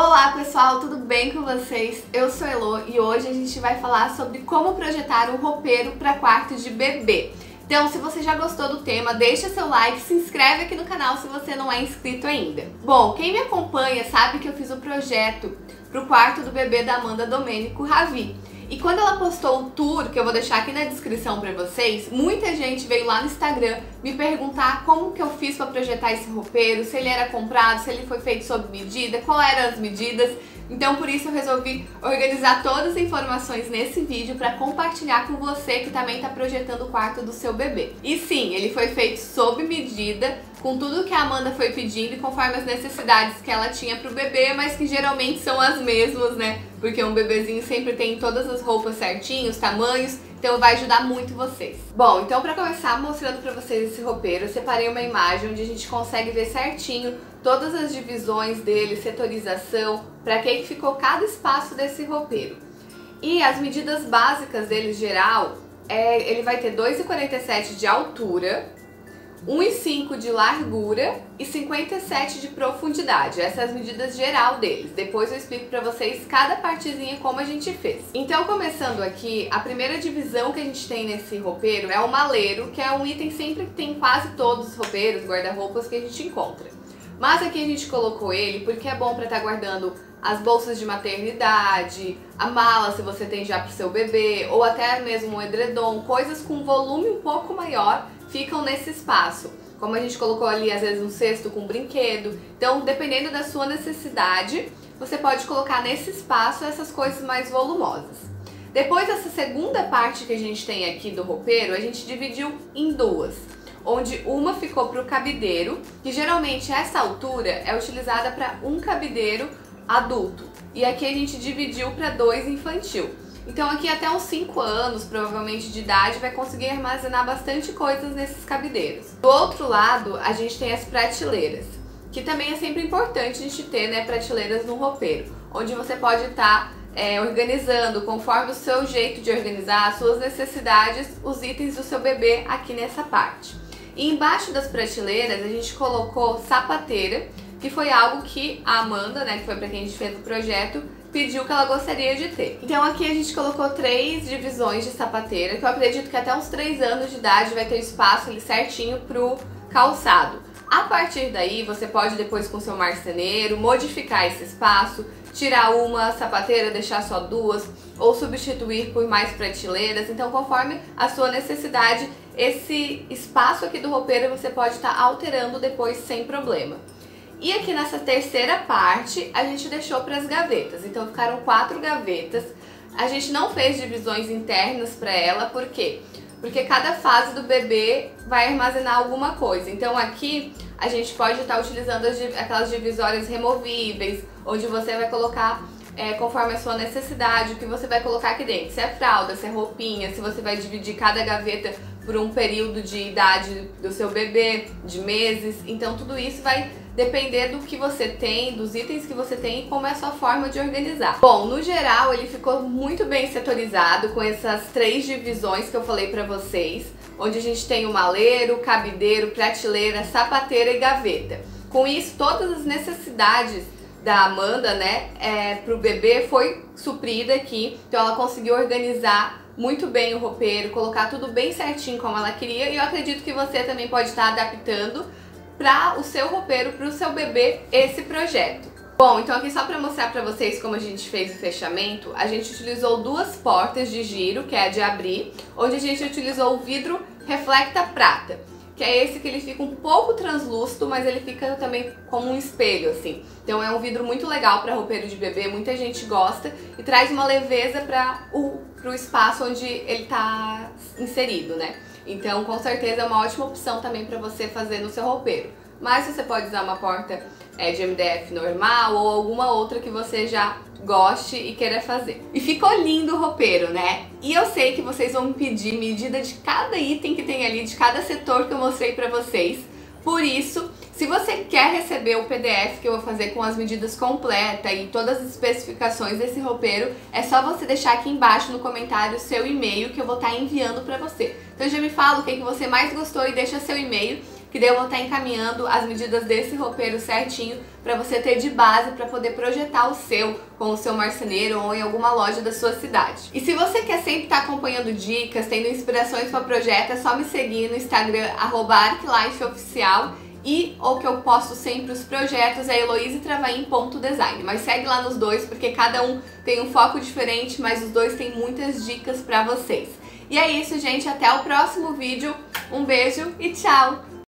Olá pessoal, tudo bem com vocês? Eu sou Elo e hoje a gente vai falar sobre como projetar um roupeiro para quarto de bebê. Então, se você já gostou do tema, deixa seu like, se inscreve aqui no canal se você não é inscrito ainda. Bom, quem me acompanha sabe que eu fiz um projeto para o quarto do bebê da Amanda Domênico Ravi. E quando ela postou o tour, que eu vou deixar aqui na descrição para vocês, muita gente veio lá no Instagram me perguntar como que eu fiz para projetar esse roupeiro, se ele era comprado, se ele foi feito sob medida, qual eram as medidas. Então por isso eu resolvi organizar todas as informações nesse vídeo para compartilhar com você que também está projetando o quarto do seu bebê. E sim, ele foi feito sob medida, com tudo que a Amanda foi pedindo e conforme as necessidades que ela tinha pro bebê, mas que geralmente são as mesmas, né? Porque um bebezinho sempre tem todas as roupas certinhos, tamanhos, então vai ajudar muito vocês. Bom, então para começar mostrando para vocês esse roupeiro, eu separei uma imagem onde a gente consegue ver certinho todas as divisões dele, setorização, para que ficou cada espaço desse roupeiro. E as medidas básicas dele geral, é, ele vai ter 2,47 de altura, 1,5 de largura e 57 de profundidade. Essas são as medidas geral deles. Depois eu explico para vocês cada partezinha como a gente fez. Então, começando aqui, a primeira divisão que a gente tem nesse roupeiro é o maleiro, que é um item sempre que tem quase todos os roupeiros, guarda-roupas que a gente encontra. Mas aqui a gente colocou ele porque é bom para estar tá guardando as bolsas de maternidade, a mala se você tem já para o seu bebê, ou até mesmo um edredom, coisas com volume um pouco maior ficam nesse espaço. Como a gente colocou ali, às vezes, um cesto com brinquedo. Então, dependendo da sua necessidade, você pode colocar nesse espaço essas coisas mais volumosas. Depois dessa segunda parte que a gente tem aqui do roupeiro, a gente dividiu em duas. Onde uma ficou para o cabideiro, que geralmente essa altura é utilizada para um cabideiro adulto. E aqui a gente dividiu para dois infantil. Então aqui até uns 5 anos, provavelmente de idade, vai conseguir armazenar bastante coisas nesses cabideiros. Do outro lado, a gente tem as prateleiras, que também é sempre importante a gente ter né, prateleiras no roupeiro, onde você pode estar tá, é, organizando conforme o seu jeito de organizar, as suas necessidades, os itens do seu bebê aqui nessa parte. E embaixo das prateleiras a gente colocou sapateira, que foi algo que a Amanda, né, que foi para quem a gente fez o projeto, pediu que ela gostaria de ter. Então aqui a gente colocou três divisões de sapateira, que eu acredito que até uns 3 anos de idade vai ter espaço ali certinho pro calçado. A partir daí, você pode depois com seu marceneiro modificar esse espaço, tirar uma sapateira, deixar só duas, ou substituir por mais prateleiras. Então, conforme a sua necessidade, esse espaço aqui do roupeiro você pode estar tá alterando depois sem problema. E aqui nessa terceira parte, a gente deixou para as gavetas. Então ficaram quatro gavetas. A gente não fez divisões internas para ela, por quê? Porque cada fase do bebê vai armazenar alguma coisa. Então aqui a gente pode estar utilizando as, aquelas divisórias removíveis, onde você vai colocar é, conforme a sua necessidade, o que você vai colocar aqui dentro. Se é fralda, se é roupinha, se você vai dividir cada gaveta por um período de idade do seu bebê, de meses. Então tudo isso vai depender do que você tem, dos itens que você tem e como é a sua forma de organizar. Bom, no geral ele ficou muito bem setorizado com essas três divisões que eu falei pra vocês, onde a gente tem o maleiro, cabideiro, prateleira, sapateira e gaveta. Com isso, todas as necessidades da Amanda, né, é, pro bebê foi suprida aqui, então ela conseguiu organizar muito bem o roupeiro, colocar tudo bem certinho como ela queria e eu acredito que você também pode estar adaptando para o seu roupeiro, para o seu bebê, esse projeto. Bom, então aqui só para mostrar para vocês como a gente fez o fechamento, a gente utilizou duas portas de giro, que é a de abrir, onde a gente utilizou o vidro reflecta prata, que é esse que ele fica um pouco translúcido, mas ele fica também como um espelho, assim. Então é um vidro muito legal para roupeiro de bebê, muita gente gosta e traz uma leveza para o pro espaço onde ele está inserido, né? Então, com certeza é uma ótima opção também para você fazer no seu roupeiro. Mas você pode usar uma porta é, de MDF normal ou alguma outra que você já goste e queira fazer. E ficou lindo o roupeiro, né? E eu sei que vocês vão me pedir medida de cada item que tem ali, de cada setor que eu mostrei pra vocês. Por isso, se você quer receber o PDF que eu vou fazer com as medidas completas e todas as especificações desse roupeiro, é só você deixar aqui embaixo no comentário o seu e-mail que eu vou estar tá enviando para você. Então já me fala o que, que você mais gostou e deixa seu e-mail que daí eu vou estar encaminhando as medidas desse roupeiro certinho para você ter de base para poder projetar o seu com o seu marceneiro ou em alguma loja da sua cidade. E se você quer sempre estar acompanhando dicas, tendo inspirações para projeto, é só me seguir no Instagram @arclifeoficial e ou que eu posto sempre os projetos é eloisetravaim.design. Mas segue lá nos dois porque cada um tem um foco diferente, mas os dois têm muitas dicas para vocês. E é isso, gente. Até o próximo vídeo. Um beijo e tchau!